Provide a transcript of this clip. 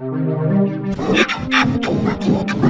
Don't make me